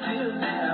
until now.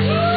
Woo!